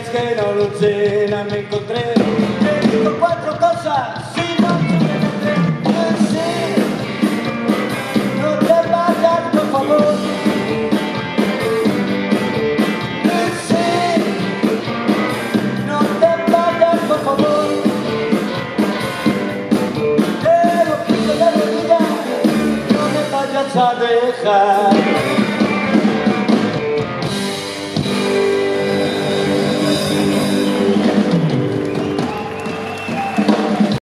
días que no lucena me encontré. Con cuatro cosas si no te no te vayas por favor. No te vayas por favor. Te lo pido de la vida no me vayas a dejar.